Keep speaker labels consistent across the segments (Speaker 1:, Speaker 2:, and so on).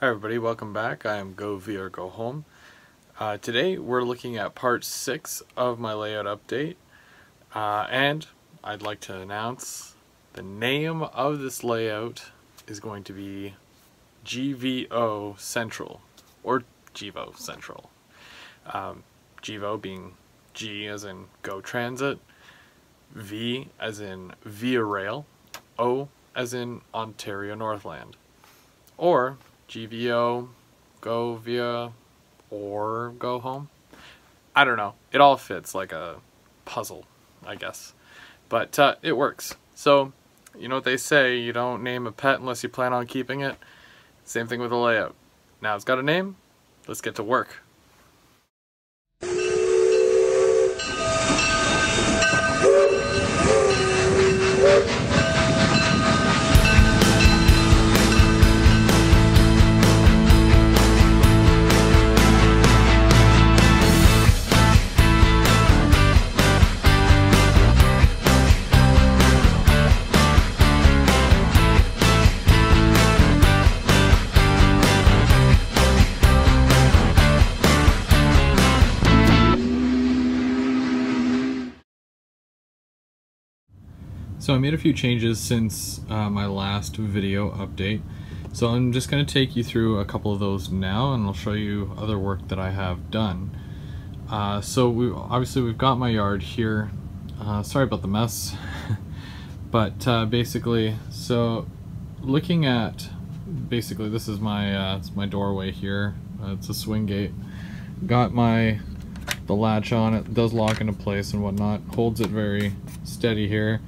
Speaker 1: Hi everybody, welcome back. I am Go Via Go Home. Uh, today we're looking at part 6 of my layout update uh, and I'd like to announce the name of this layout is going to be GVO Central or GVO Central. Um, GVO being G as in Go Transit, V as in Via Rail, O as in Ontario Northland, or GVO, go via, or go home. I don't know. It all fits like a puzzle, I guess. But uh, it works. So, you know what they say, you don't name a pet unless you plan on keeping it. Same thing with the layout. Now it's got a name, let's get to work. So I made a few changes since uh, my last video update. So I'm just going to take you through a couple of those now and I'll show you other work that I have done. Uh, so we obviously we've got my yard here. Uh, sorry about the mess. but uh, basically, so looking at, basically this is my, uh, it's my doorway here. Uh, it's a swing gate. Got my, the latch on it, does lock into place and whatnot. Holds it very steady here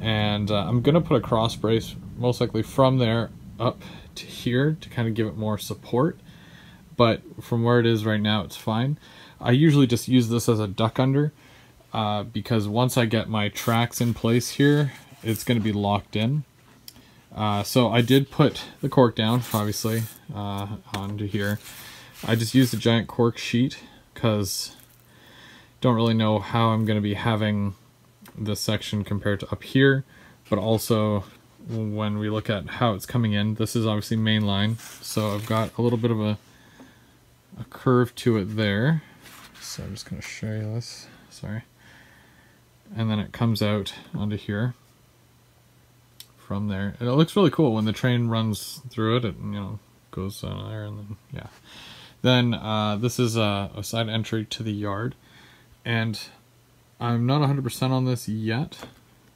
Speaker 1: and uh, I'm gonna put a cross brace most likely from there up to here to kind of give it more support. But from where it is right now it's fine. I usually just use this as a duck under uh, because once I get my tracks in place here it's going to be locked in. Uh, so I did put the cork down obviously uh, onto here. I just used a giant cork sheet because don't really know how I'm going to be having this section compared to up here, but also when we look at how it's coming in, this is obviously main line, so I've got a little bit of a, a curve to it there. So I'm just going to show you this, sorry. And then it comes out onto here from there. And it looks really cool when the train runs through it, it you know, goes on there and then, yeah. Then uh, this is a, a side entry to the yard. And I'm not 100% on this yet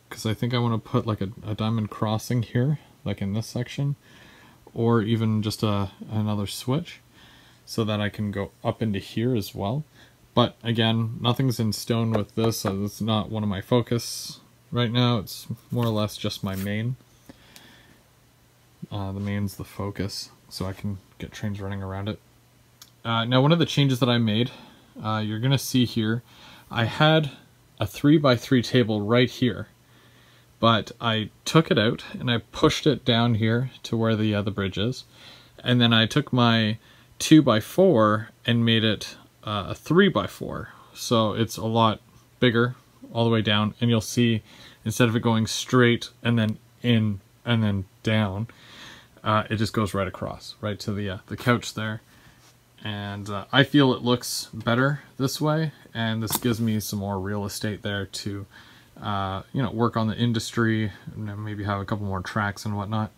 Speaker 1: because I think I want to put like a, a, diamond crossing here, like in this section, or even just a another switch so that I can go up into here as well. But again, nothing's in stone with this, so it's not one of my focus right now. It's more or less just my main. Uh, the main's the focus, so I can get trains running around it. Uh, now, one of the changes that I made, uh, you're going to see here, I had a 3 by 3 table right here. But I took it out and I pushed it down here to where the other bridge is. And then I took my 2 by 4 and made it uh, a 3 by 4 So it's a lot bigger all the way down. And you'll see instead of it going straight and then in and then down, uh, it just goes right across, right to the, uh, the couch there and uh, I feel it looks better this way and this gives me some more real estate there to uh, you know work on the industry and maybe have a couple more tracks and whatnot.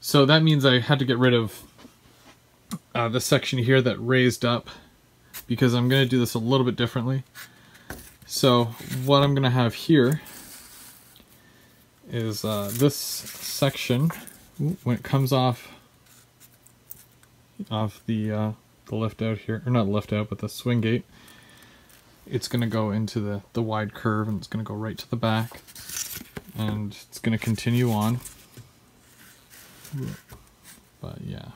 Speaker 1: So that means I had to get rid of uh, this section here that raised up because I'm gonna do this a little bit differently. So what I'm gonna have here is uh, this section when it comes off off the uh, the lift out here, or not lift out, but the swing gate. It's going to go into the, the wide curve and it's going to go right to the back. And it's going to continue on. But yeah,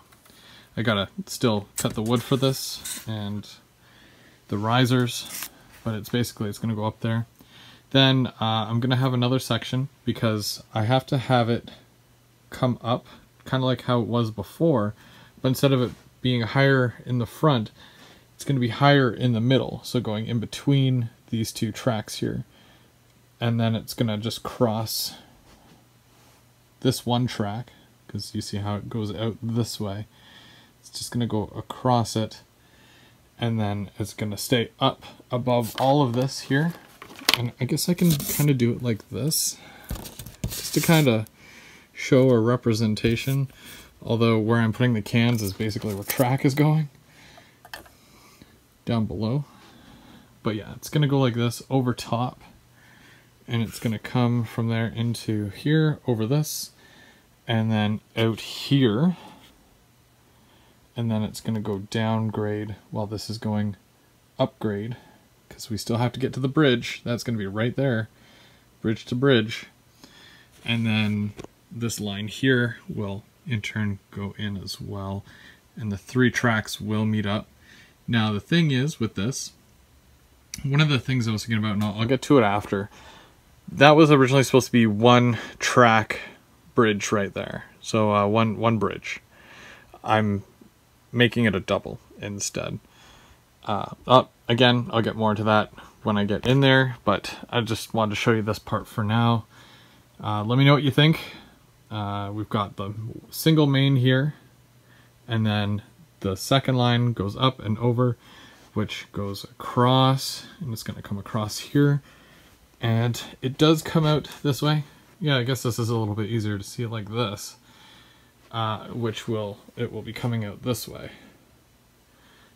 Speaker 1: I gotta still cut the wood for this and the risers, but it's basically, it's going to go up there. Then uh, I'm going to have another section because I have to have it come up, kind of like how it was before, but instead of it being higher in the front, it's going to be higher in the middle. So going in between these two tracks here. And then it's going to just cross this one track, because you see how it goes out this way. It's just going to go across it and then it's going to stay up above all of this here. And I guess I can kind of do it like this just to kind of show a representation. Although where I'm putting the cans is basically where track is going. Down below. But yeah, it's going to go like this over top. And it's going to come from there into here over this and then out here. And then it's going to go downgrade while this is going upgrade. Because we still have to get to the bridge. That's going to be right there. Bridge to bridge. And then this line here will in turn go in as well and the three tracks will meet up now the thing is with this one of the things I was thinking about and I'll, I'll get to it after that was originally supposed to be one track bridge right there. So uh, one one bridge. I'm making it a double instead. Uh, oh, again, I'll get more into that when I get in there, but I just wanted to show you this part for now. Uh, let me know what you think. Uh, we've got the single main here, and then the second line goes up and over, which goes across, and it's going to come across here. And it does come out this way. Yeah, I guess this is a little bit easier to see it like this. Uh, which will, it will be coming out this way.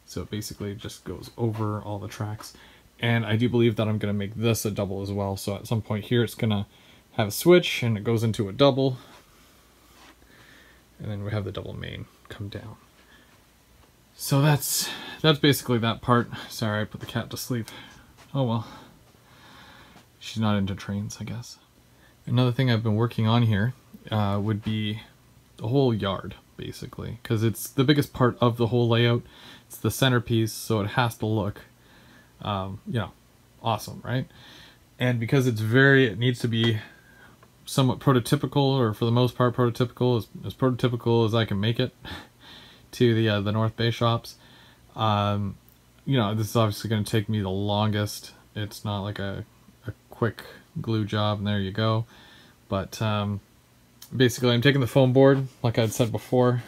Speaker 1: So basically it basically just goes over all the tracks. And I do believe that I'm going to make this a double as well. So at some point here it's going to have a switch and it goes into a double. And then we have the double main come down. So that's that's basically that part. Sorry, I put the cat to sleep. Oh well. She's not into trains, I guess. Another thing I've been working on here uh, would be the whole yard, basically, because it's the biggest part of the whole layout. It's the centerpiece, so it has to look, um, you know, awesome, right? And because it's very, it needs to be somewhat prototypical, or for the most part prototypical, as, as prototypical as I can make it to the uh, the North Bay shops. Um, you know, this is obviously going to take me the longest. It's not like a a quick glue job and there you go. But um, basically I'm taking the foam board, like I'd said before,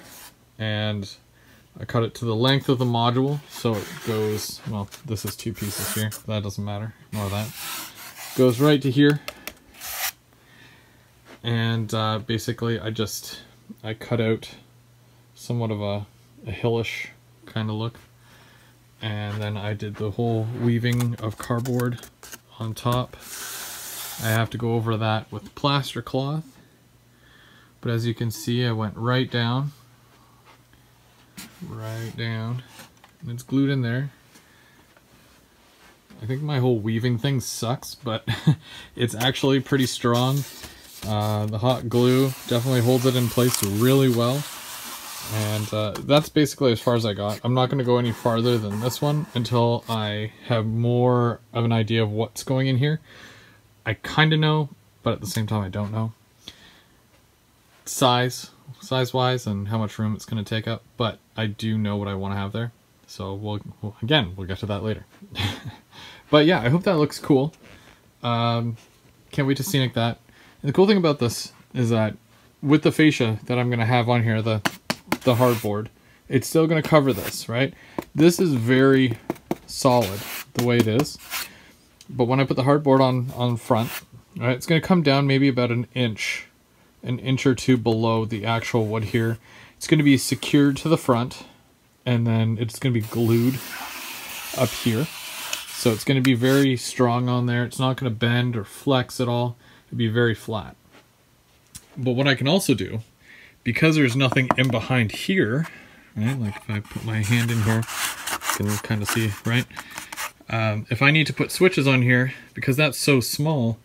Speaker 1: and I cut it to the length of the module, so it goes, well, this is two pieces here, that doesn't matter, ignore that. Goes right to here, and uh, basically I just, I cut out somewhat of a, a hillish kind of look, and then I did the whole weaving of cardboard on top. I have to go over that with plaster cloth. But as you can see, I went right down, right down, and it's glued in there. I think my whole weaving thing sucks, but it's actually pretty strong. Uh, the hot glue definitely holds it in place really well. And uh, that's basically as far as I got. I'm not going to go any farther than this one until I have more of an idea of what's going in here. I kind of know, but at the same time I don't know. Size, size-wise, and how much room it's going to take up, but I do know what I want to have there. So we'll, we'll again, we'll get to that later. but yeah, I hope that looks cool. Um, can't wait to scenic that. And the cool thing about this is that with the fascia that I'm going to have on here, the the hardboard, it's still going to cover this, right? This is very solid the way it is. But when I put the hardboard on, on front, right, it's going to come down maybe about an inch, an inch or two below the actual wood here. It's going to be secured to the front, and then it's going to be glued up here. So it's going to be very strong on there. It's not going to bend or flex at all. It'll be very flat. But what I can also do because there's nothing in behind here, right? Like if I put my hand in here, you can kind of see, right? Um, if I need to put switches on here, because that's so small,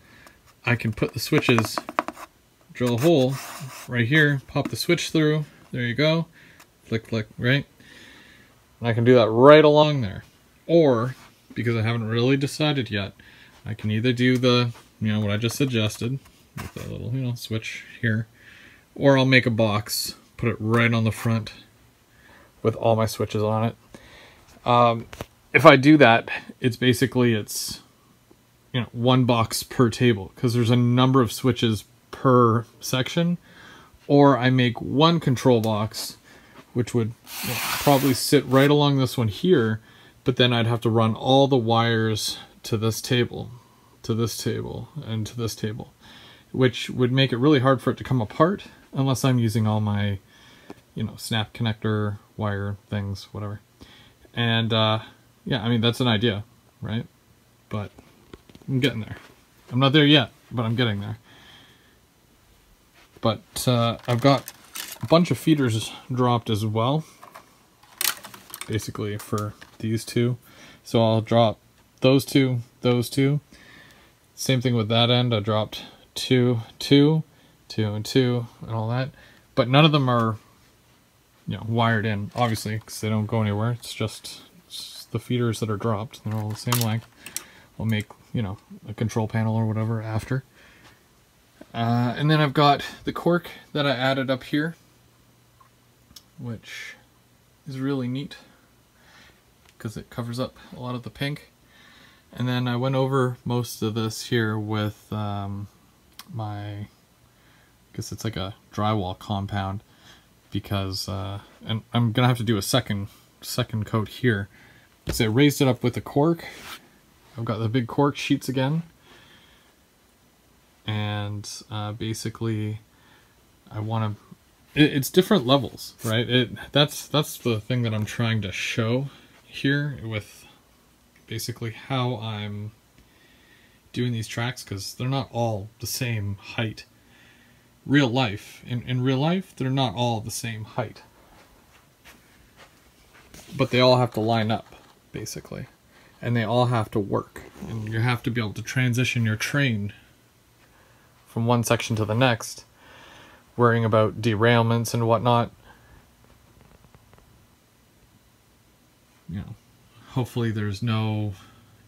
Speaker 1: I can put the switches, drill a hole right here, pop the switch through, there you go, flick, flick, right? And I can do that right along there. Or, because I haven't really decided yet, I can either do the, you know, what I just suggested, with a little, you know, switch here, or I'll make a box, put it right on the front with all my switches on it. Um, if I do that, it's basically it's you know one box per table because there's a number of switches per section. Or I make one control box, which would you know, probably sit right along this one here, but then I'd have to run all the wires to this table, to this table, and to this table, which would make it really hard for it to come apart unless I'm using all my, you know, snap connector wire things, whatever. And uh, yeah, I mean, that's an idea, right? But I'm getting there. I'm not there yet, but I'm getting there. But uh, I've got a bunch of feeders dropped as well, basically for these two. So I'll drop those two, those two. Same thing with that end. I dropped two, two, two, and two, and all that. But none of them are, you know, wired in, obviously, because they don't go anywhere. It's just, it's the feeders that are dropped. They're all the same length. I'll make, you know, a control panel or whatever after. Uh, and then I've got the cork that I added up here, which is really neat because it covers up a lot of the pink. And then I went over most of this here with um, my, I guess it's like a drywall compound because, uh, and I'm gonna have to do a second second coat here. So I raised it up with a cork. I've got the big cork sheets again and uh, basically I want to it, it's different levels right it that's that's the thing that I'm trying to show here with basically how I'm doing these tracks because they're not all the same height. Real life in, in real life they're not all the same height. But they all have to line up basically. And they all have to work. And you have to be able to transition your train from one section to the next, worrying about derailments and whatnot. Know, hopefully there's no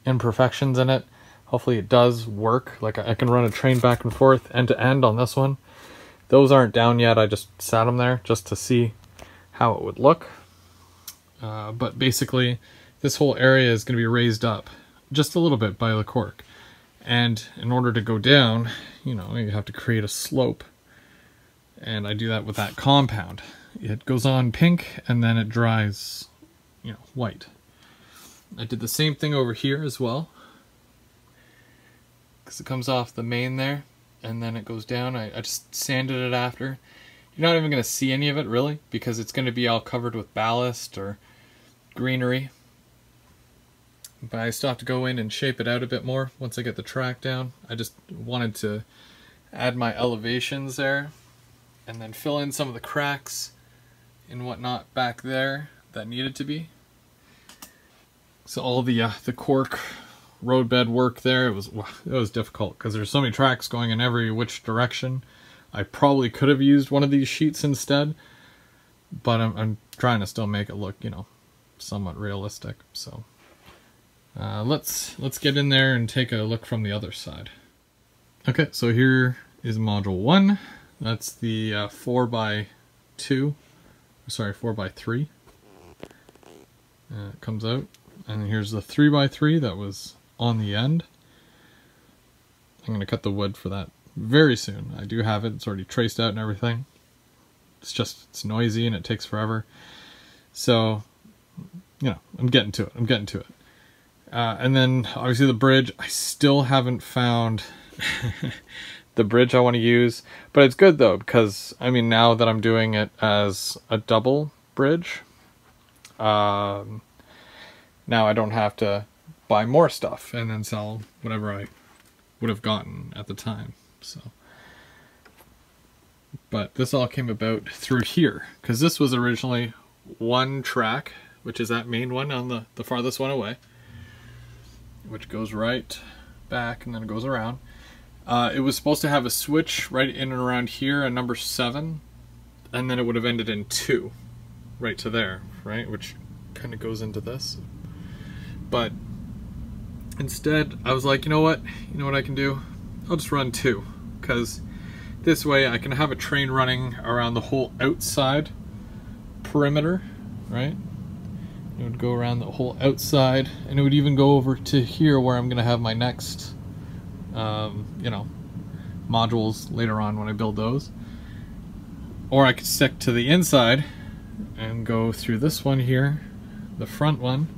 Speaker 1: imperfections in it. Hopefully it does work. Like I can run a train back and forth end to end on this one. Those aren't down yet. I just sat them there just to see how it would look. Uh, but basically, this whole area is going to be raised up just a little bit by the cork. And in order to go down, you know, you have to create a slope. And I do that with that compound. It goes on pink and then it dries, you know, white. I did the same thing over here as well. Because it comes off the main there and then it goes down. I, I just sanded it after. You're not even going to see any of it really because it's going to be all covered with ballast or greenery. But I still have to go in and shape it out a bit more once I get the track down. I just wanted to add my elevations there and then fill in some of the cracks and whatnot back there that needed to be. So all the uh, the cork roadbed work there, it was it was difficult because there's so many tracks going in every which direction. I probably could have used one of these sheets instead, but I'm, I'm trying to still make it look, you know, somewhat realistic. So uh, let's let's get in there and take a look from the other side. Okay, so here is module one. That's the uh, four by two, sorry, four by three. Uh, it comes out, and here's the three by three that was on the end. I'm gonna cut the wood for that very soon. I do have it; it's already traced out and everything. It's just it's noisy and it takes forever. So, you know, I'm getting to it. I'm getting to it. Uh, and then obviously the bridge, I still haven't found the bridge I want to use, but it's good though because I mean now that I'm doing it as a double bridge, um, now I don't have to buy more stuff and then sell whatever I would have gotten at the time. So, but this all came about through here because this was originally one track, which is that main one on the the farthest one away which goes right back and then it goes around. Uh, it was supposed to have a switch right in and around here at number 7, and then it would have ended in 2, right to there, right? Which kind of goes into this. But instead, I was like, you know what? You know what I can do? I'll just run 2, because this way I can have a train running around the whole outside perimeter, right? It would go around the whole outside, and it would even go over to here where I'm going to have my next, um, you know, modules later on when I build those. Or I could stick to the inside and go through this one here, the front one,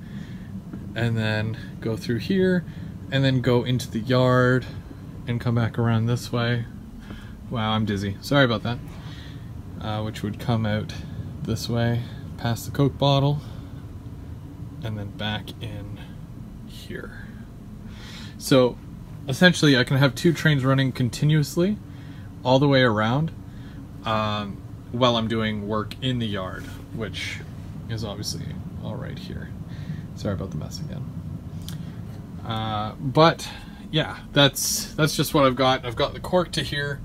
Speaker 1: and then go through here, and then go into the yard and come back around this way. Wow, I'm dizzy. Sorry about that. Uh, which would come out this way, past the Coke bottle, and then back in here. So essentially I can have two trains running continuously all the way around um, while I'm doing work in the yard, which is obviously all right here. Sorry about the mess again. Uh, but yeah, that's that's just what I've got. I've got the cork to here.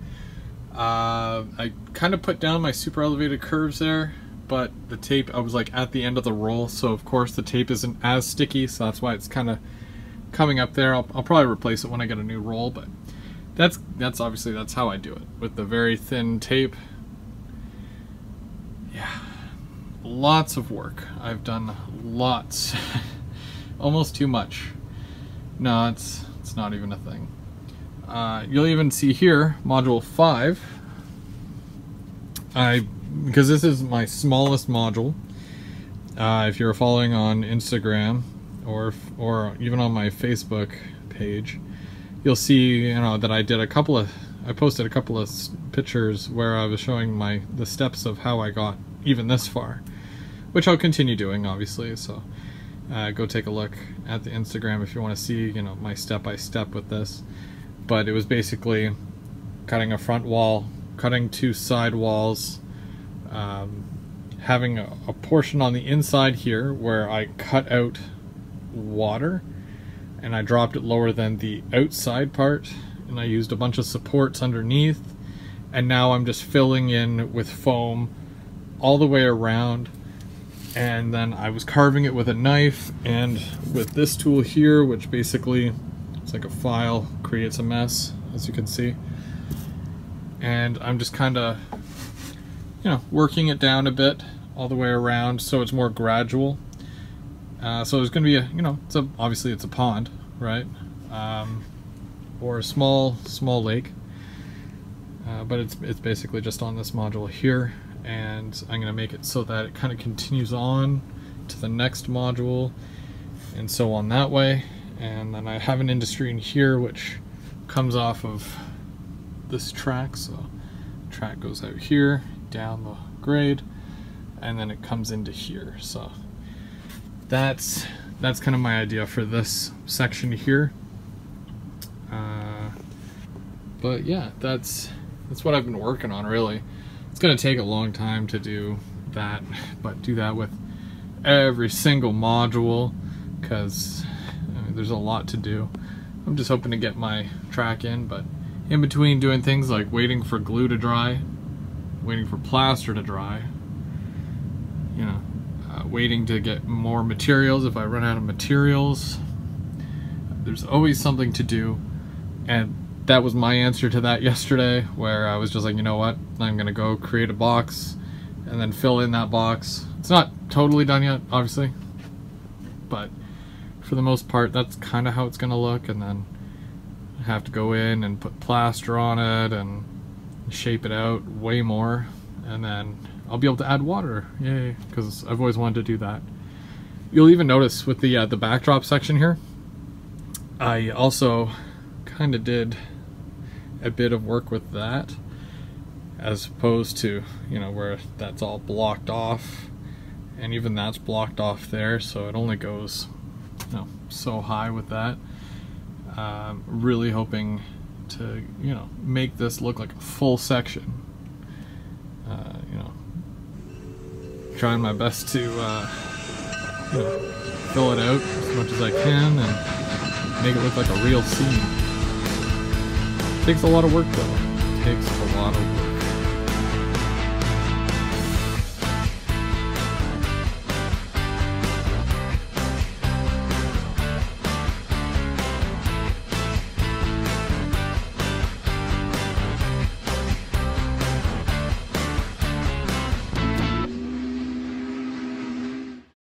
Speaker 1: Uh, I kind of put down my super elevated curves there, but the tape, I was like at the end of the roll, so of course the tape isn't as sticky, so that's why it's kind of coming up there. I'll, I'll probably replace it when I get a new roll, but that's that's obviously that's how I do it with the very thin tape. Yeah, lots of work. I've done lots, almost too much. No, it's it's not even a thing. Uh, you'll even see here, module five. I because this is my smallest module. Uh, if you're following on Instagram, or or even on my Facebook page, you'll see you know that I did a couple of I posted a couple of pictures where I was showing my the steps of how I got even this far, which I'll continue doing obviously. So uh, go take a look at the Instagram if you want to see you know my step by step with this. But it was basically cutting a front wall, cutting two side walls. Um, having a, a portion on the inside here where I cut out water and I dropped it lower than the outside part and I used a bunch of supports underneath and now I'm just filling in with foam all the way around and then I was carving it with a knife and with this tool here which basically it's like a file creates a mess as you can see and I'm just kind of you know working it down a bit all the way around so it's more gradual uh, so there's going to be a, you know, it's a, obviously it's a pond, right? Um, or a small, small lake. Uh, but it's, it's basically just on this module here. And I'm going to make it so that it kind of continues on to the next module and so on that way. And then I have an industry in here which comes off of this track. So track goes out here, down the grade, and then it comes into here. So that's that's kind of my idea for this section here. Uh, but yeah, that's that's what I've been working on really. It's gonna take a long time to do that, but do that with every single module because I mean, there's a lot to do. I'm just hoping to get my track in, but in between doing things like waiting for glue to dry, waiting for plaster to dry, you know, uh, waiting to get more materials if I run out of materials. There's always something to do, and that was my answer to that yesterday, where I was just like, you know what, I'm gonna go create a box and then fill in that box. It's not totally done yet, obviously, but for the most part, that's kind of how it's gonna look, and then I have to go in and put plaster on it and shape it out way more, and then I'll be able to add water. Yay, because I've always wanted to do that. You'll even notice with the uh, the backdrop section here, I also kind of did a bit of work with that as opposed to, you know, where that's all blocked off and even that's blocked off there so it only goes you know, so high with that. Um, really hoping to, you know, make this look like a full section. Uh, you know, trying my best to uh, you know, fill it out as much as I can and make it look like a real scene. Takes a lot of work though. Takes a lot of work.